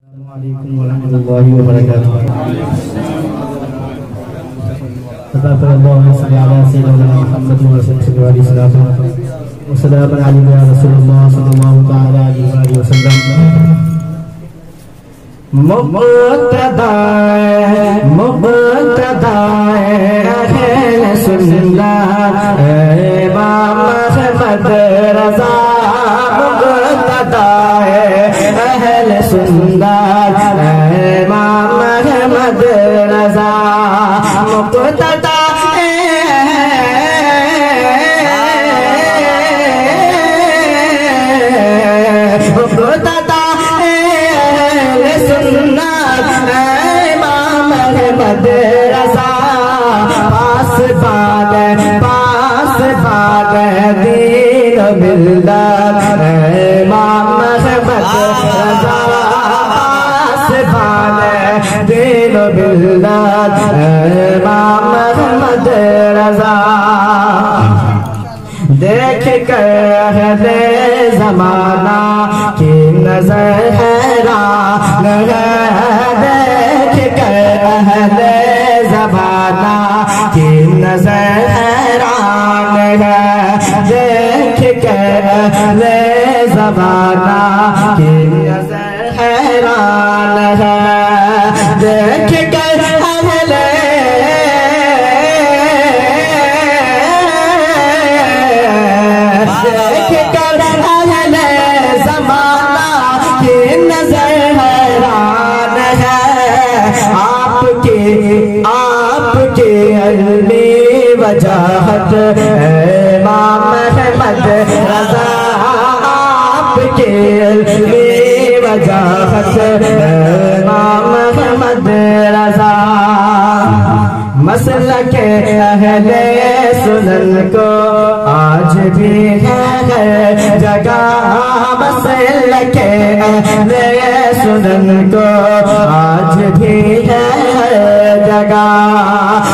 Assalamualaikum warahmatullahi wabarakatuh. Tetap Allah salli ala sayyidina Muhammad wa sallallahu alaihi wasallam. Wassalamu alaikum ya Rasulullah sallallahu ta'ala alaihi wasallam. मुबतदा मुबतदा अहल सुन्नत इमाम अहमद रजा मुबतदा अहमद रजा। मुबतदा मुबतदा अहल सुन्नत इमाम अहमद रजा पास बाग पास बाग दीन मिलत इमाम अहमद रजा पास बाग दीन मिलत इमाम अहमद रजा देख कर है जमाना की नजर हैरान आपके अल्मी वजाहत इमाम अहमद रजा आपके अल्मी वजाहत इमाम अहमद रजा। मसल के अहले सुनन को आज भी है। जगह मसल के अहले सुनन को आज भी है। जगह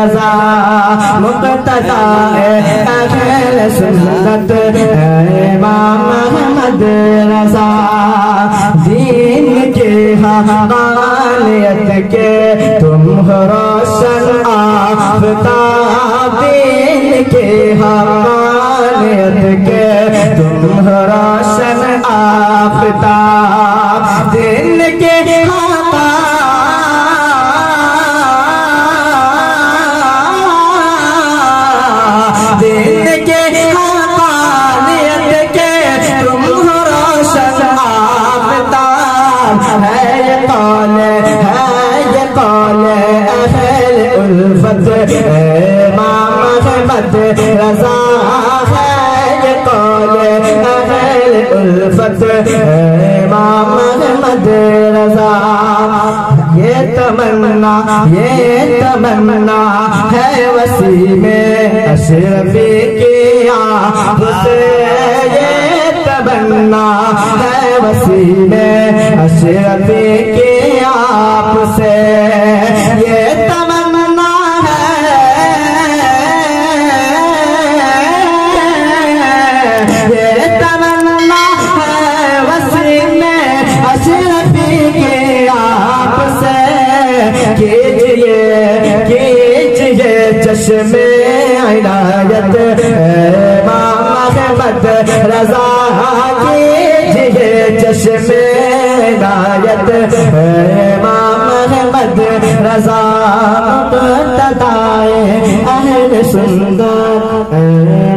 रजा। मुक्तदा अहल सुन्नत इमाम अहमद रजा। दीन के हमानियत के तुम रोशन आफ्ताब दीन के हमानियत के तुम रोशन आफ्ताब दिन के दिन है कौन है अहमद रजा है रजा है में है में अशरफी की आपसे ये तमन्ना है। ये तमन्ना है वसी में अशरफी के आपसे। कीजिए कीजिए चश्मे रज़ा तहर اے